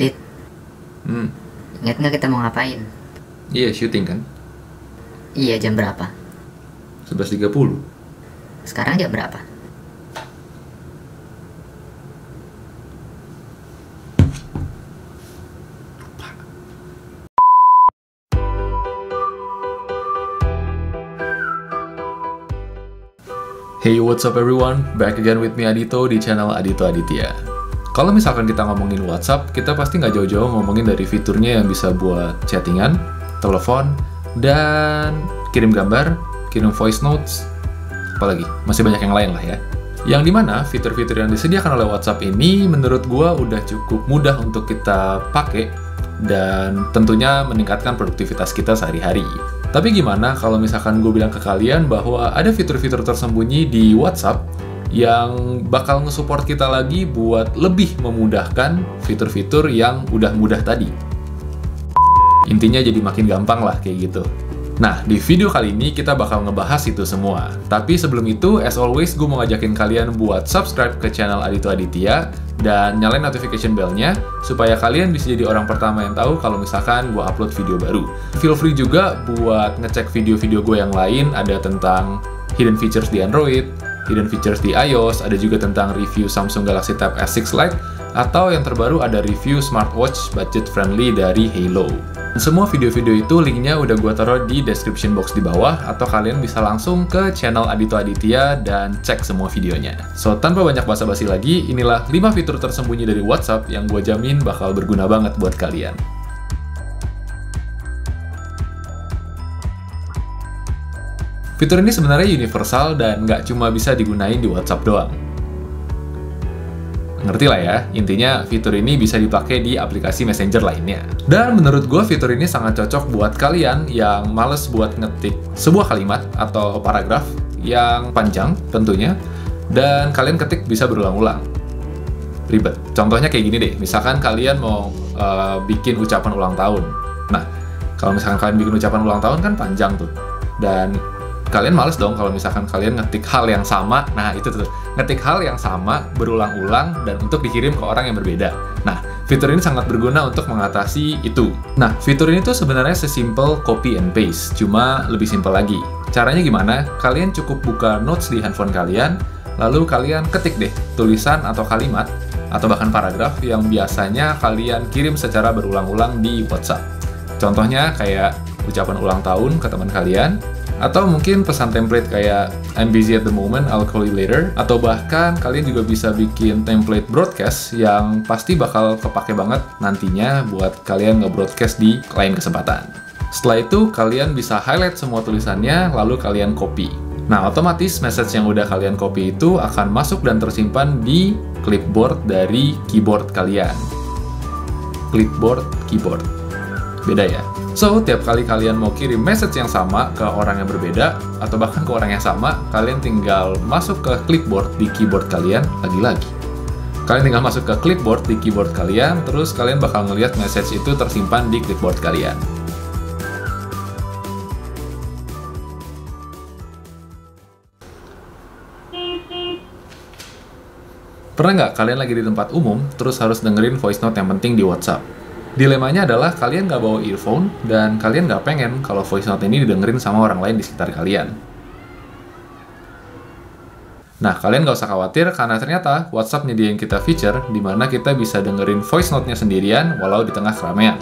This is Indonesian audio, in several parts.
Dit, Hmm, inget nggak kita mau ngapain? iya syuting kan? Iya, jam berapa? 11.30. Sekarang jam berapa? Hey, what's up everyone? Back again with me Adito di channel Adito Aditya. Kalau misalkan kita ngomongin WhatsApp, kita pasti nggak jauh-jauh ngomongin dari fiturnya yang bisa buat chattingan, telepon, dan kirim gambar, kirim voice notes, apalagi masih banyak yang lain lah ya. Yang di mana fitur-fitur yang disediakan oleh WhatsApp ini menurut gua udah cukup mudah untuk kita pakai dan tentunya meningkatkan produktivitas kita sehari-hari. Tapi gimana kalau misalkan gue bilang ke kalian bahwa ada fitur-fitur tersembunyi di WhatsApp yang bakal nge-support kita lagi buat lebih memudahkan fitur-fitur yang udah mudah tadi. Intinya jadi makin gampang lah kayak gitu. Nah, di video kali ini kita bakal ngebahas itu semua. Tapi sebelum itu, as always, gue mau ngajakin kalian buat subscribe ke channel Adito Aditya dan nyalain notification bell-nya supaya kalian bisa jadi orang pertama yang tahu kalau misalkan gue upload video baru. Feel free juga buat ngecek video-video gue yang lain, ada tentang hidden features di Android, hidden features di iOS, ada juga tentang review Samsung Galaxy Tab S6 Lite, atau yang terbaru ada review smartwatch budget friendly dari Halo. Semua video-video itu linknya udah gue taruh di description box di bawah atau kalian bisa langsung ke channel Adito Aditya dan cek semua videonya. So, tanpa banyak basa-basi lagi, inilah 5 fitur tersembunyi dari WhatsApp yang gue jamin bakal berguna banget buat kalian. Fitur ini sebenarnya universal dan nggak cuma bisa digunain di WhatsApp doang. Ngerti lah ya, intinya fitur ini bisa dipakai di aplikasi messenger lainnya. Dan menurut gue fitur ini sangat cocok buat kalian yang males buat ngetik sebuah kalimat atau paragraf yang panjang tentunya, dan kalian ketik bisa berulang-ulang. Ribet. Contohnya kayak gini deh, misalkan kalian mau uh, bikin ucapan ulang tahun. Nah, kalau misalkan kalian bikin ucapan ulang tahun kan panjang tuh. Dan kalian males dong kalau misalkan kalian ngetik hal yang sama. Nah, itu tuh, ngetik hal yang sama berulang-ulang dan untuk dikirim ke orang yang berbeda. Nah, fitur ini sangat berguna untuk mengatasi itu. Nah, fitur ini tuh sebenarnya sesimpel copy and paste, cuma lebih simpel lagi. Caranya gimana? Kalian cukup buka notes di handphone kalian, lalu kalian ketik deh tulisan atau kalimat atau bahkan paragraf yang biasanya kalian kirim secara berulang-ulang di WhatsApp. Contohnya kayak ucapan ulang tahun ke teman kalian, atau mungkin pesan template kayak I'm busy at the moment, I'll call you later. Atau bahkan kalian juga bisa bikin template broadcast yang pasti bakal kepake banget nantinya buat kalian nge-broadcast di lain kesempatan. Setelah itu, kalian bisa highlight semua tulisannya, lalu kalian copy. Nah, otomatis message yang udah kalian copy itu akan masuk dan tersimpan di clipboard dari keyboard kalian. Clipboard, keyboard. Beda ya? So, tiap kali kalian mau kirim message yang sama ke orang yang berbeda, atau bahkan ke orang yang sama, kalian tinggal masuk ke clipboard di keyboard kalian lagi-lagi. Kalian tinggal masuk ke clipboard di keyboard kalian, terus kalian bakal ngelihat message itu tersimpan di clipboard kalian. Pernah nggak kalian lagi di tempat umum, terus harus dengerin voice note yang penting di WhatsApp? Dilemanya adalah kalian nggak bawa earphone, dan kalian nggak pengen kalau voice note ini didengerin sama orang lain di sekitar kalian. Nah, kalian nggak usah khawatir karena ternyata WhatsApp nyediain kita feature di mana kita bisa dengerin voice note-nya sendirian walau di tengah keramaian.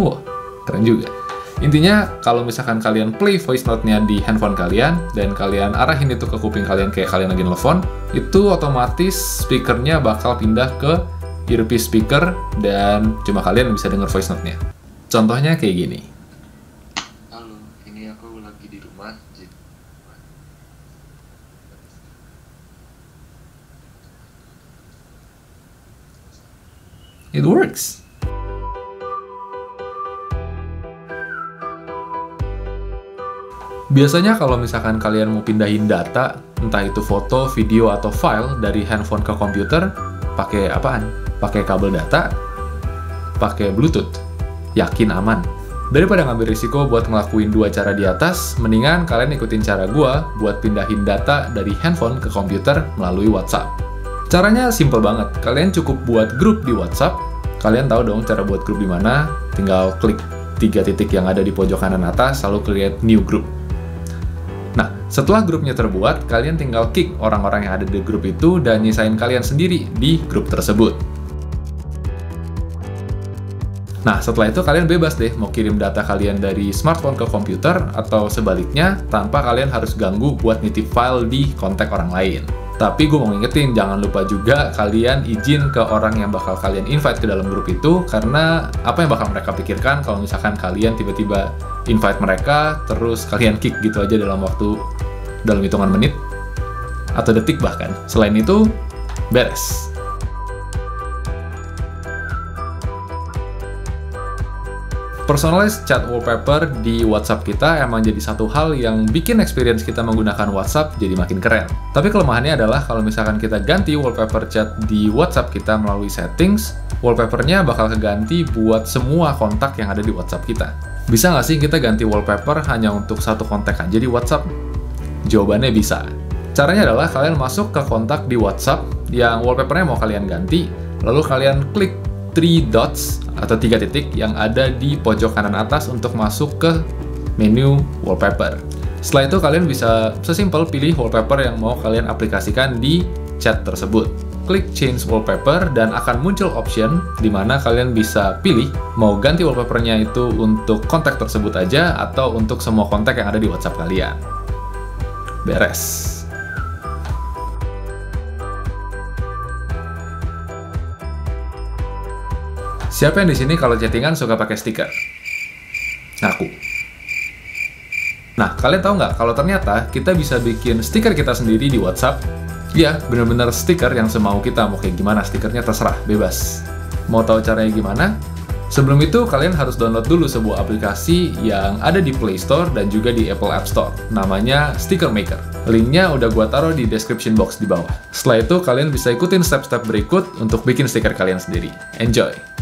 Wah, keren juga. Intinya, kalau misalkan kalian play voice note-nya di handphone kalian, dan kalian arahin itu ke kuping kalian kayak kalian lagi nelfon, itu otomatis speakernya bakal pindah ke earpiece speaker, dan cuma kalian bisa denger voice note-nya. Contohnya kayak gini. Halo, ini aku lagi di rumah. It works. Biasanya kalau misalkan kalian mau pindahin data, entah itu foto, video, atau file dari handphone ke komputer, pakai apaan? Pakai kabel data, pakai Bluetooth. Yakin aman. Daripada ngambil risiko buat ngelakuin dua cara di atas, mendingan kalian ikutin cara gua buat pindahin data dari handphone ke komputer melalui WhatsApp. Caranya simple banget. Kalian cukup buat grup di WhatsApp, kalian tahu dong cara buat grup di mana. Tinggal klik tiga titik yang ada di pojok kanan atas, lalu create new group. Setelah grupnya terbuat, kalian tinggal kick orang-orang yang ada di grup itu dan nyisain kalian sendiri di grup tersebut. Nah, setelah itu kalian bebas deh mau kirim data kalian dari smartphone ke komputer atau sebaliknya tanpa kalian harus ganggu buat nitip file di kontak orang lain. Tapi gue mau ngingetin, jangan lupa juga kalian izin ke orang yang bakal kalian invite ke dalam grup itu karena apa yang bakal mereka pikirkan kalau misalkan kalian tiba-tiba invite mereka terus kalian kick gitu aja dalam waktu dalam hitungan menit atau detik bahkan. Selain itu, beres. Personalized chat wallpaper di WhatsApp kita emang jadi satu hal yang bikin experience kita menggunakan WhatsApp jadi makin keren. Tapi kelemahannya adalah kalau misalkan kita ganti wallpaper chat di WhatsApp kita melalui settings, wallpapernya bakal keganti buat semua kontak yang ada di WhatsApp kita. Bisa nggak sih kita ganti wallpaper hanya untuk satu kontak aja di WhatsApp? Jawabannya bisa. Caranya adalah kalian masuk ke kontak di WhatsApp yang wallpapernya mau kalian ganti, lalu kalian klik three dots atau tiga titik yang ada di pojok kanan atas untuk masuk ke menu wallpaper. Setelah itu kalian bisa sesimpel pilih wallpaper yang mau kalian aplikasikan di chat tersebut. Klik change wallpaper dan akan muncul option di mana kalian bisa pilih mau ganti wallpapernya itu untuk kontak tersebut aja atau untuk semua kontak yang ada di WhatsApp kalian. Beres. Siapa yang di sini kalau chattingan suka pakai stiker? Ngaku. Nah, kalian tahu nggak kalau ternyata kita bisa bikin stiker kita sendiri di WhatsApp? Iya, bener-bener stiker yang semau kita. Mau kayak gimana, stikernya terserah, bebas. Mau tahu caranya gimana? Sebelum itu, kalian harus download dulu sebuah aplikasi yang ada di Play Store dan juga di Apple App Store. Namanya Sticker Maker. Linknya udah gua taruh di description box di bawah. Setelah itu, kalian bisa ikutin step-step berikut untuk bikin stiker kalian sendiri. Enjoy!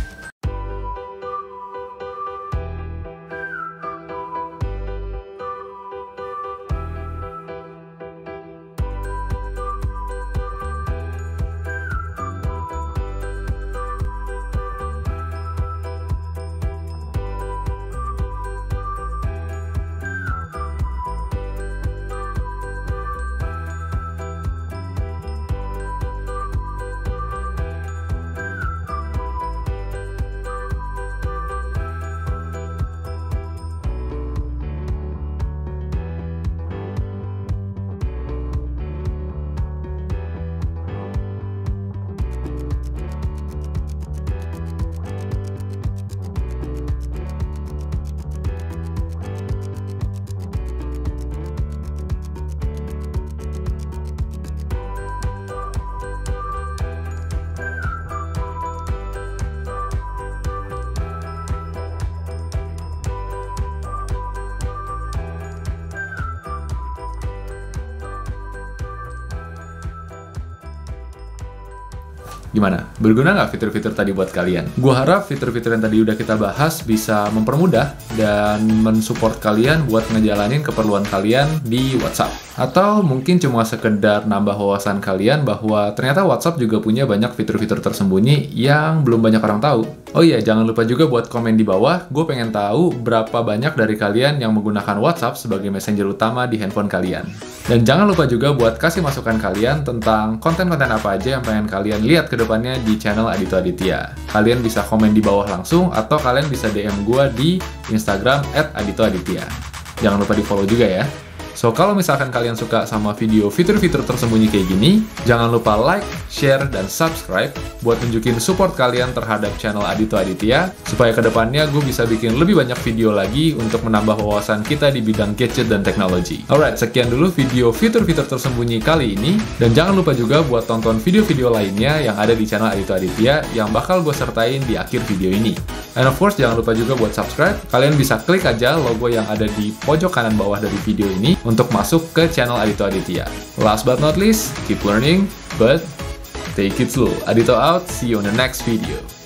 Gimana? Berguna nggak fitur-fitur tadi buat kalian? Gua harap fitur-fitur yang tadi udah kita bahas bisa mempermudah dan mensupport kalian buat ngejalanin keperluan kalian di WhatsApp. Atau mungkin cuma sekedar nambah wawasan kalian bahwa ternyata WhatsApp juga punya banyak fitur-fitur tersembunyi yang belum banyak orang tahu. Oh iya, jangan lupa juga buat komen di bawah, gue pengen tahu berapa banyak dari kalian yang menggunakan WhatsApp sebagai messenger utama di handphone kalian. Dan jangan lupa juga buat kasih masukan kalian tentang konten-konten apa aja yang pengen kalian lihat ke depannya di channel Adito Aditya. Kalian bisa komen di bawah langsung atau kalian bisa DM gue di Instagram at Adito Aditya. Jangan lupa di follow juga ya. So, kalau misalkan kalian suka sama video fitur-fitur tersembunyi kayak gini, jangan lupa like, share, dan subscribe buat nunjukin support kalian terhadap channel Adito Aditya, supaya ke depannya gue bisa bikin lebih banyak video lagi untuk menambah wawasan kita di bidang gadget dan teknologi. Alright, sekian dulu video fitur-fitur tersembunyi kali ini, dan jangan lupa juga buat tonton video-video lainnya yang ada di channel Adito Aditya yang bakal gue sertain di akhir video ini. And of course, jangan lupa juga buat subscribe. Kalian bisa klik aja logo yang ada di pojok kanan bawah dari video ini untuk masuk ke channel Adito Aditya. Last but not least, keep learning, but take it slow. Adito out, see you on the next video.